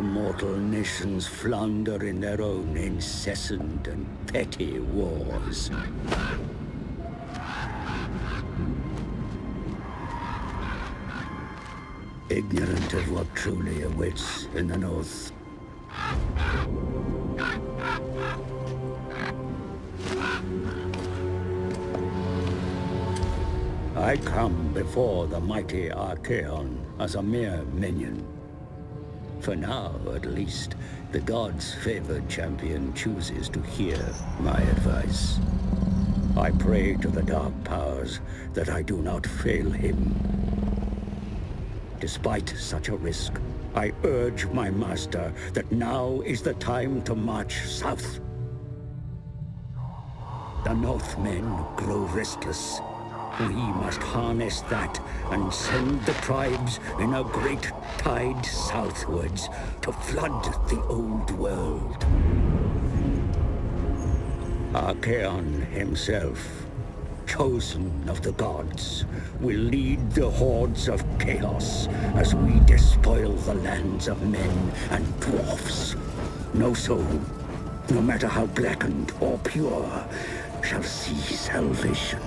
The mortal nations flounder in their own incessant and petty wars. Ignorant of what truly awaits in the North. I come before the mighty Archaon as a mere minion. For now, at least, the gods' favored champion chooses to hear my advice. I pray to the dark powers that I do not fail him. Despite such a risk, I urge my master that now is the time to march south. The Northmen grow restless. We must harness that and send the tribes in a great tide southwards to flood the old world. Archaon himself, chosen of the gods, will lead the hordes of chaos as we despoil the lands of men and dwarfs. No soul, no matter how blackened or pure, shall see salvation.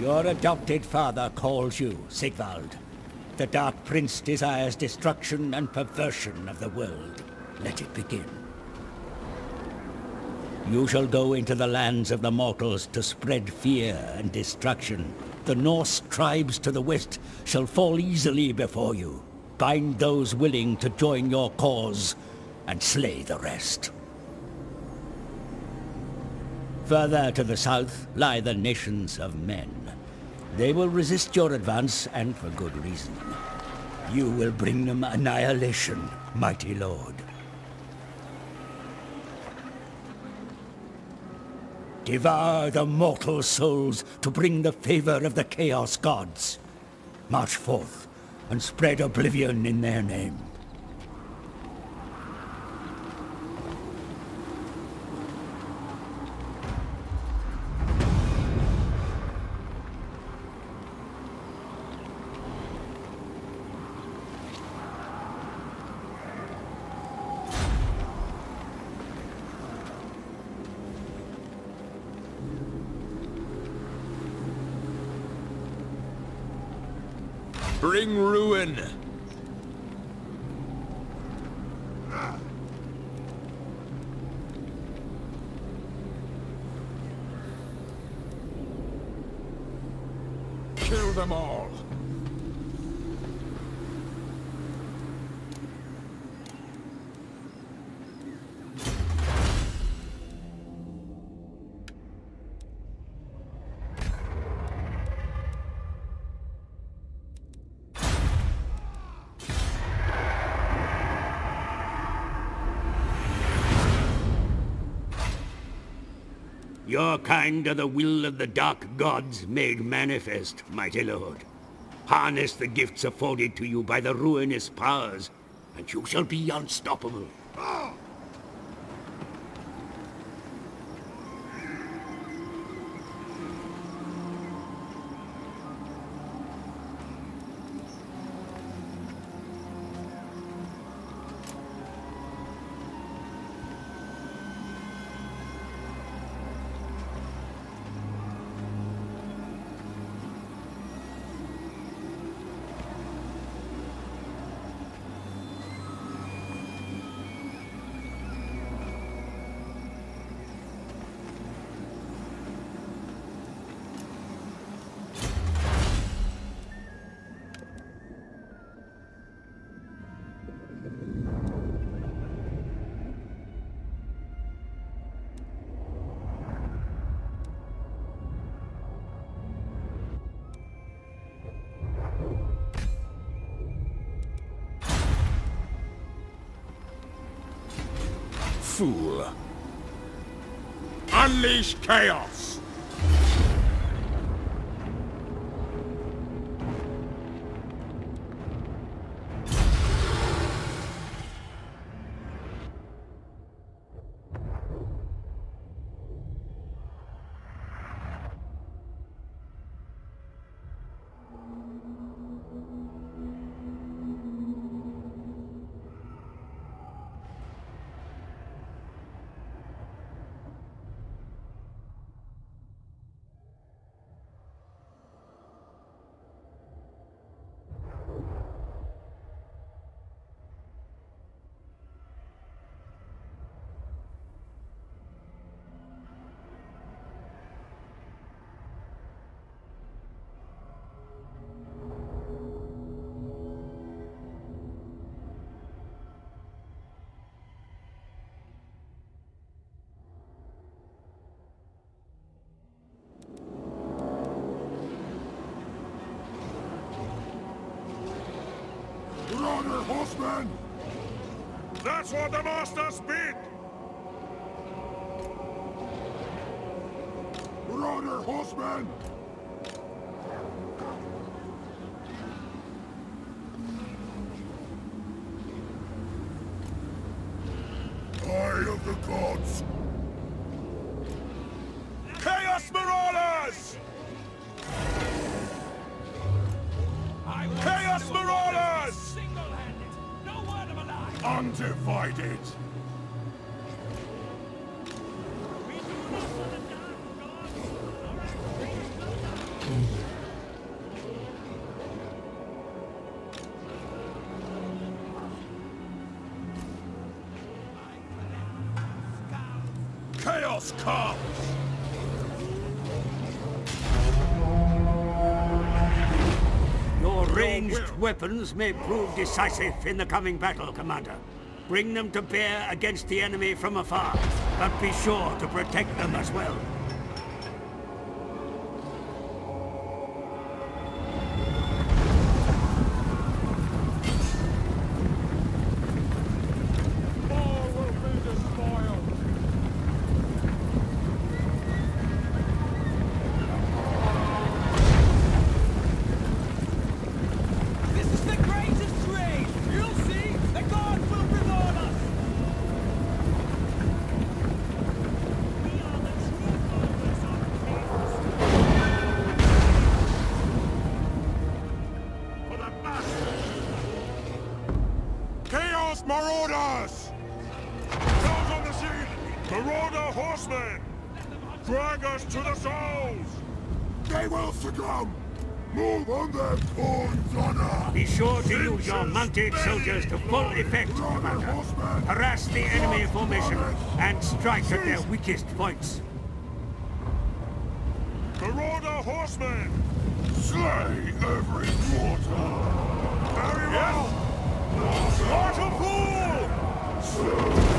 Your adopted father calls you, Sigvald. The Dark Prince desires destruction and perversion of the world. Let it begin. You shall go into the lands of the mortals to spread fear and destruction. The Norse tribes to the west shall fall easily before you. Bind those willing to join your cause, and slay the rest. Further to the south lie the nations of men. They will resist your advance, and for good reason. You will bring them annihilation, mighty lord. Devour the mortal souls to bring the favor of the Chaos Gods. March forth and spread oblivion in their name. Bring Kill them all! Your kind are the will of the dark gods made manifest, mighty lord. Harness the gifts afforded to you by the ruinous powers, and you shall be unstoppable. Fool. Unleash chaos! Horsemen! That's what the Masters bid! Horsemen! Eye Undivided! Weapons may prove decisive in the coming battle, Commander. Bring them to bear against the enemy from afar, but be sure to protect them as well. Marauders! Those on the scene! Marauder horsemen! Drag us to the souls! They will succumb! Move on their coins, honor! Be sure to use your mounted soldiers to full effect, Commander. Harass the enemy formation and strike at their weakest points. Marauder horsemen! Slay every quarter! Very well! What yeah.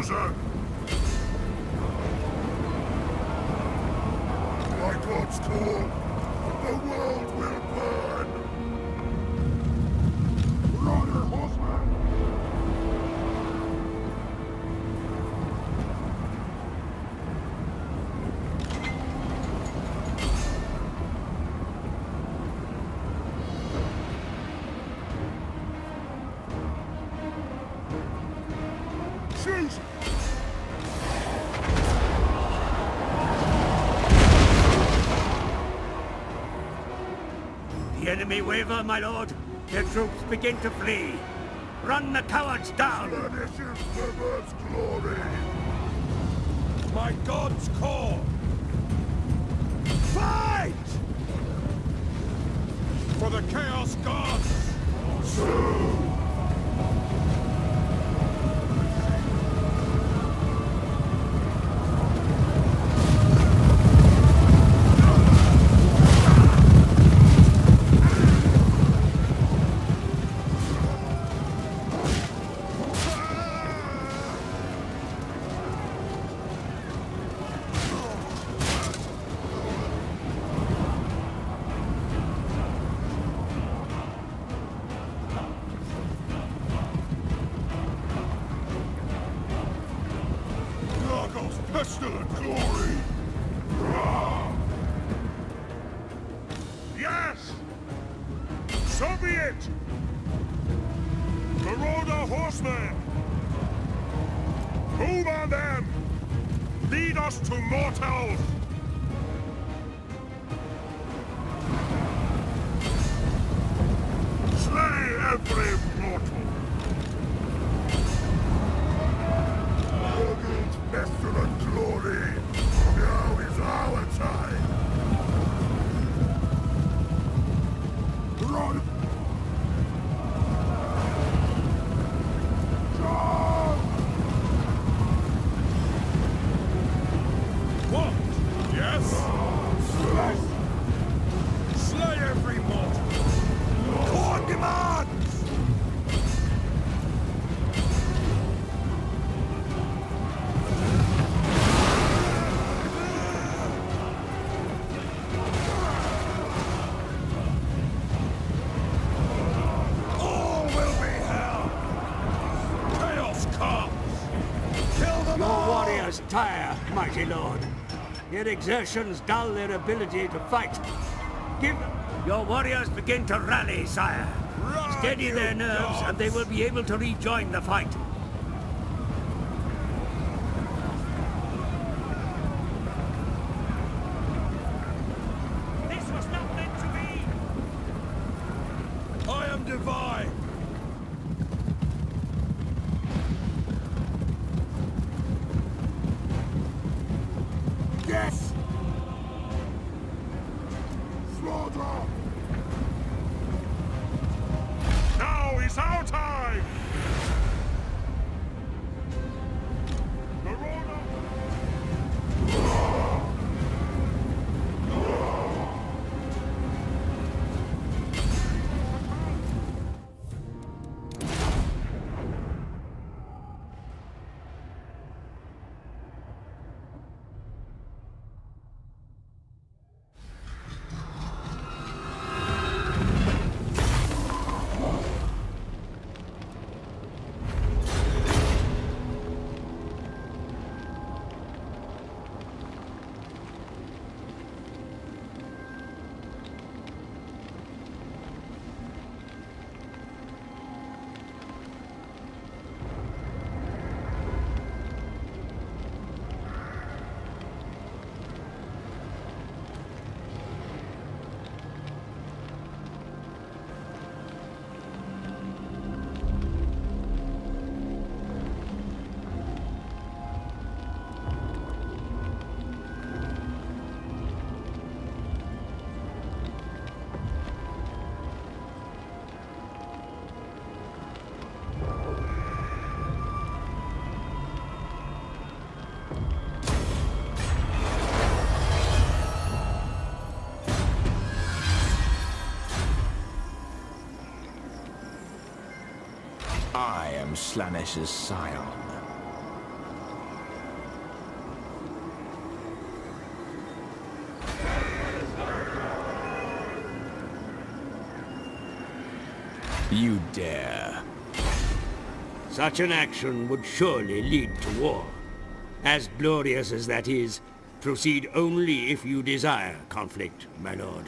loser! God's call, the world will burn! Enemy waver, my lord. Their troops begin to flee. Run the cowards down! Vanishes perverse glory! My god's call! Fight! For the Chaos Gods! Nargos Your exertions dull their ability to fight. Give... Your warriors begin to rally, sire. Run, Steady their nerves, dogs! and they will be able to rejoin the fight. Am Slaanesh's scion. You dare. Such an action would surely lead to war. As glorious as that is, proceed only if you desire conflict, my lord.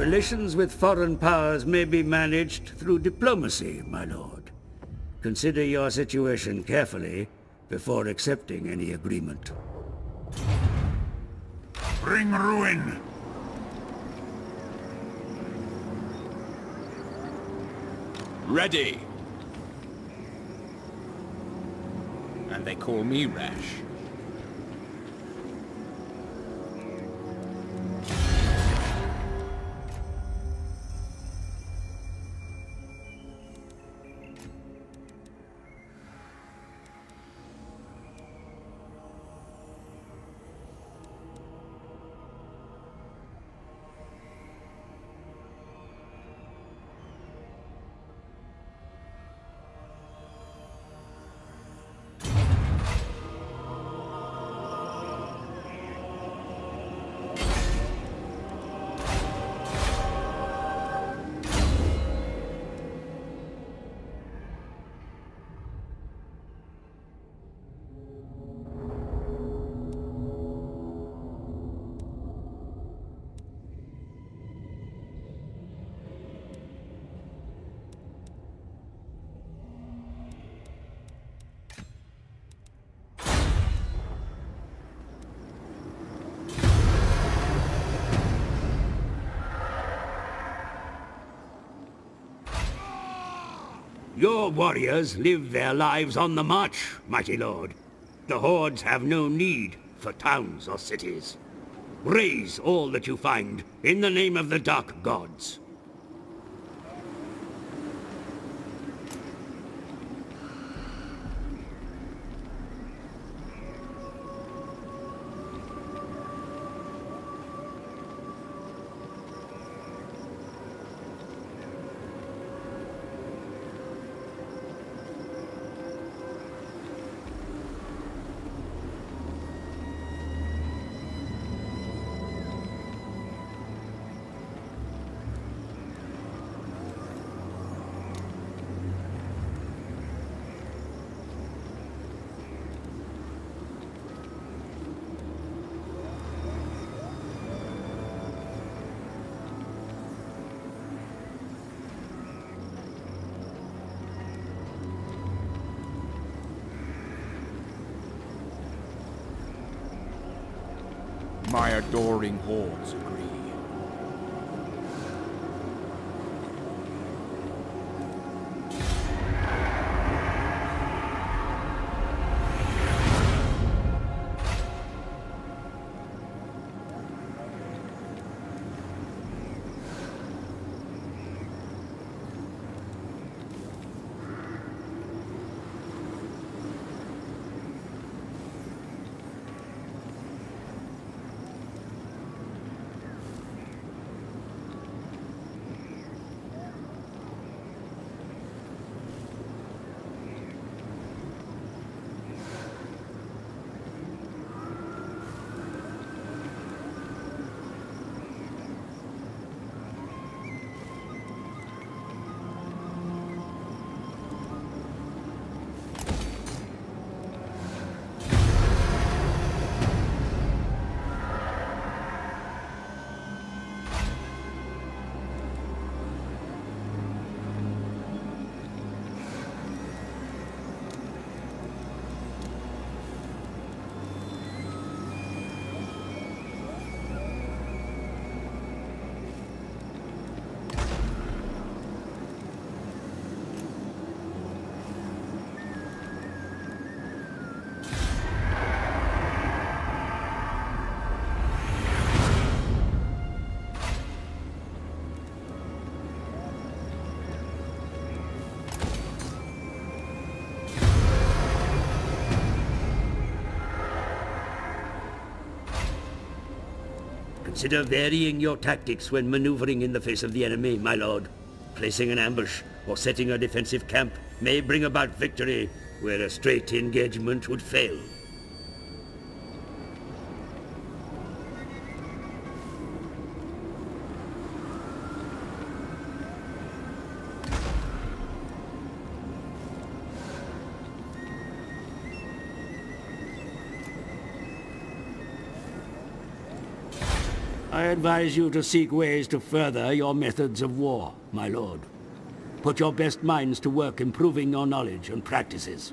Relations with foreign powers may be managed through diplomacy, my lord. Consider your situation carefully before accepting any agreement. Bring ruin! Ready! And they call me Resh. Your warriors live their lives on the march, mighty lord. The hordes have no need for towns or cities. Raise all that you find in the name of the Dark Gods. My adoring hordes agree. Consider varying your tactics when maneuvering in the face of the enemy, my lord. Placing an ambush or setting a defensive camp may bring about victory where a straight engagement would fail. Advise you to seek ways to further your methods of war, my lord. Put your best minds to work improving your knowledge and practices.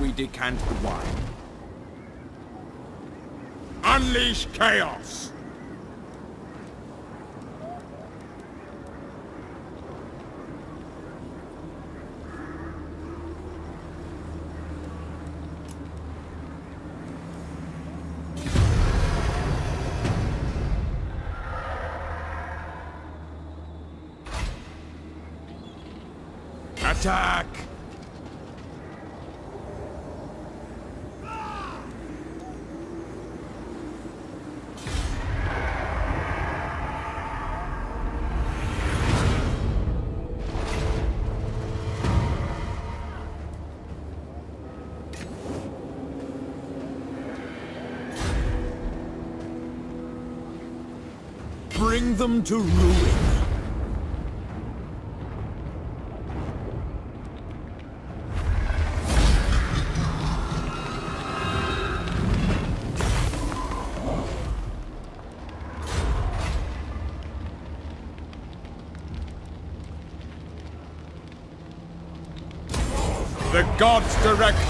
We decant the wine? Unleash chaos! Them to ruin. The gods direct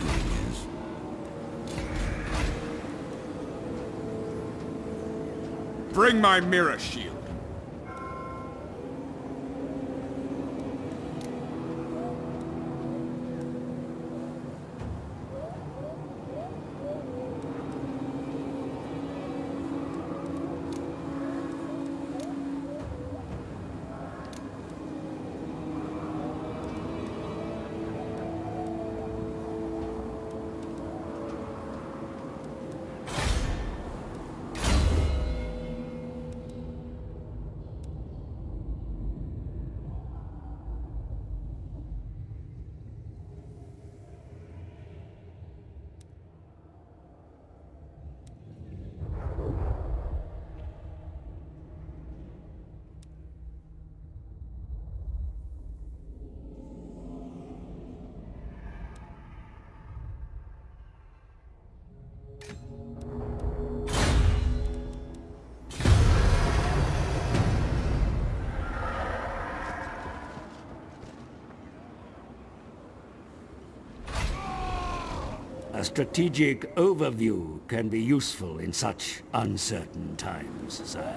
me! Who are? Bring my mirror shield. A strategic overview can be useful in such uncertain times, sire.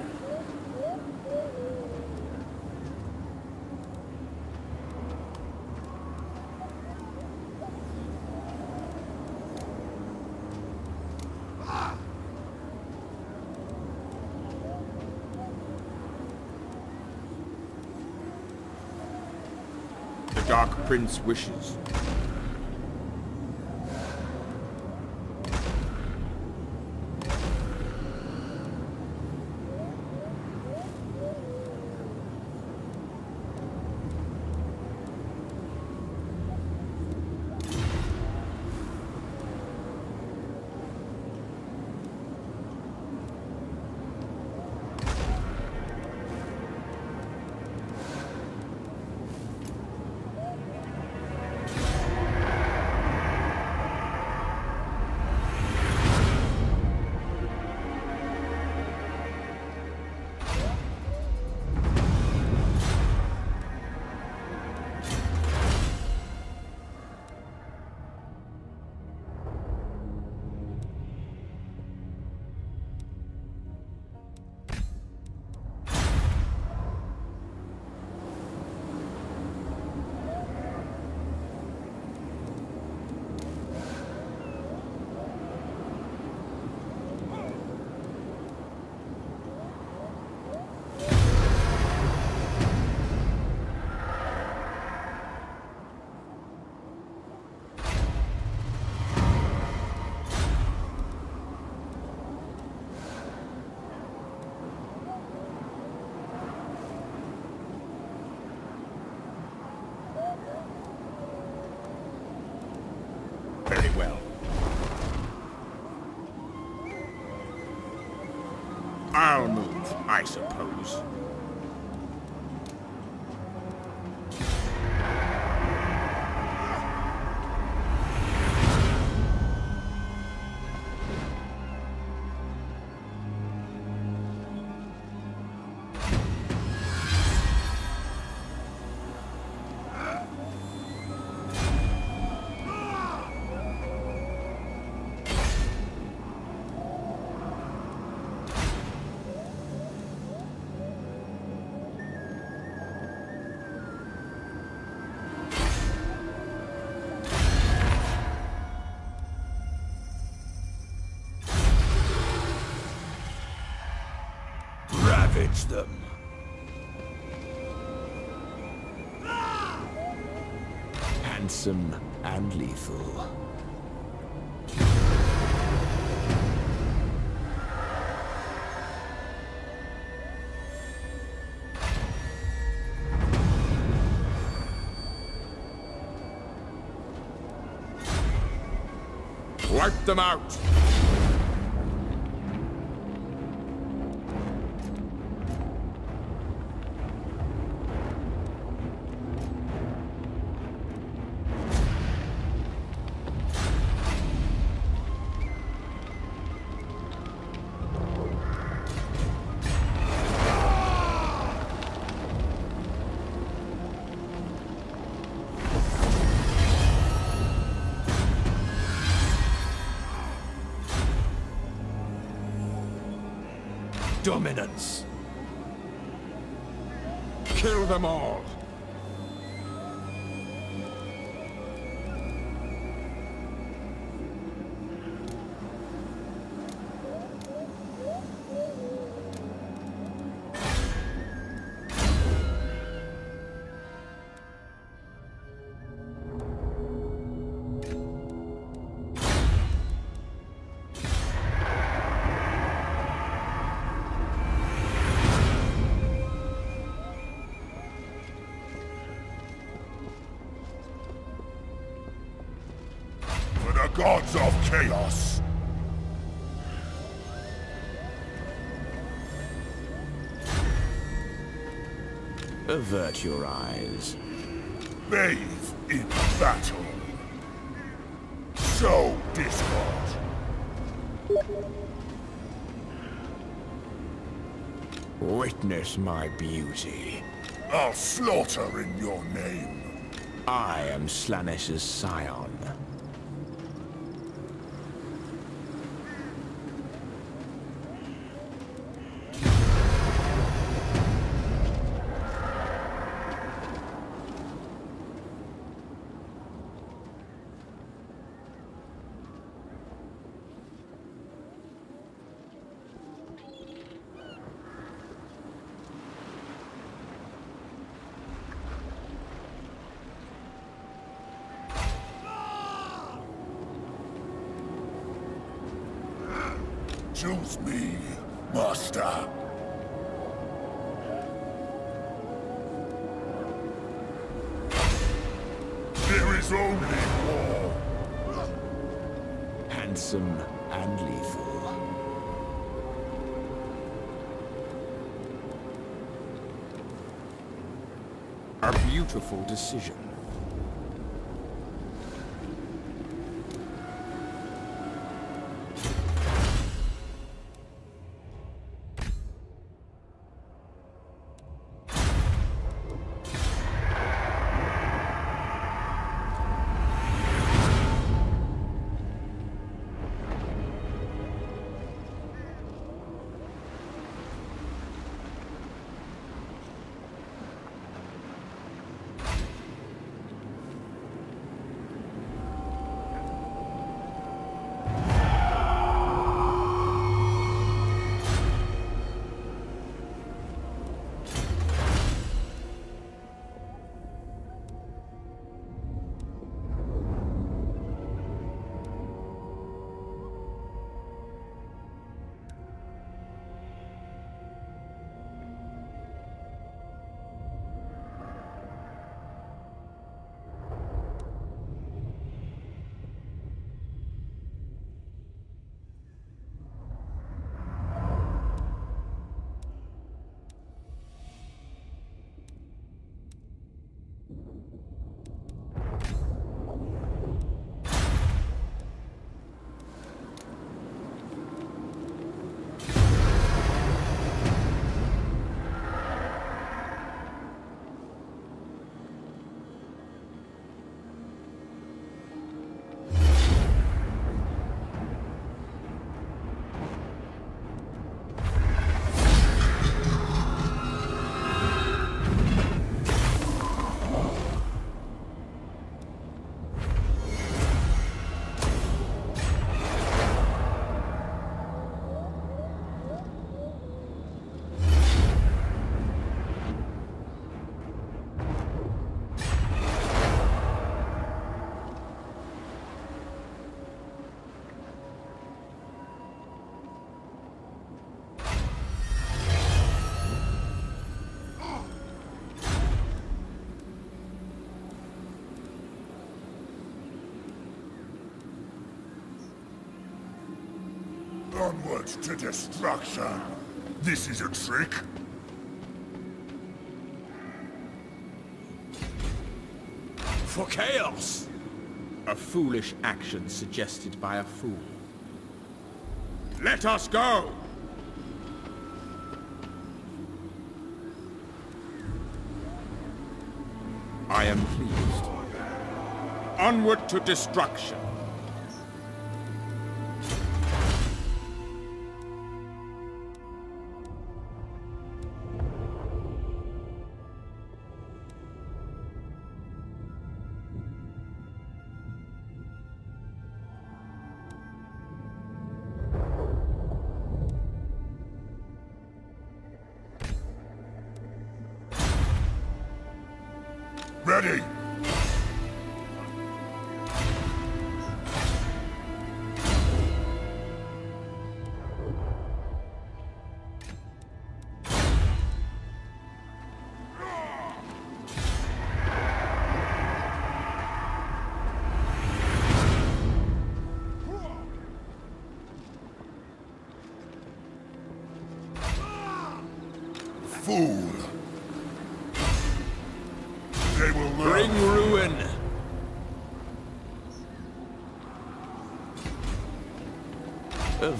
The Dark Prince wishes. Move, Ravage them. Handsome and lethal. Wipe them out! Gods of chaos! Avert your eyes. Bathe in battle. Sow discord. Witness my beauty. I'll slaughter in your name. I am Slaanesh's scion. Choose me, Master. There is only war. Handsome and lethal. A beautiful decision. To destruction. This is a trick. For chaos! A foolish action suggested by a fool. Let us go! I am pleased. Onward to destruction.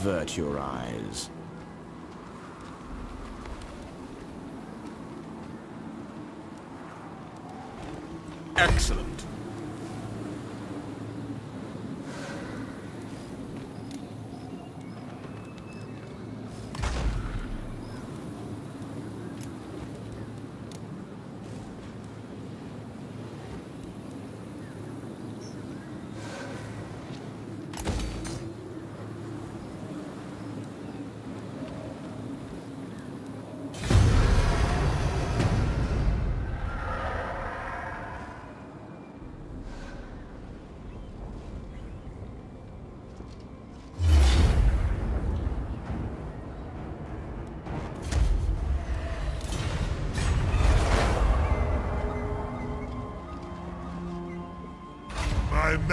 Avert your eyes.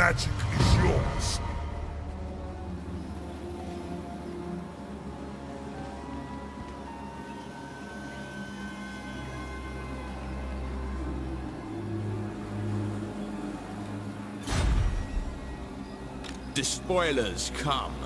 Magic is yours. Despoilers come.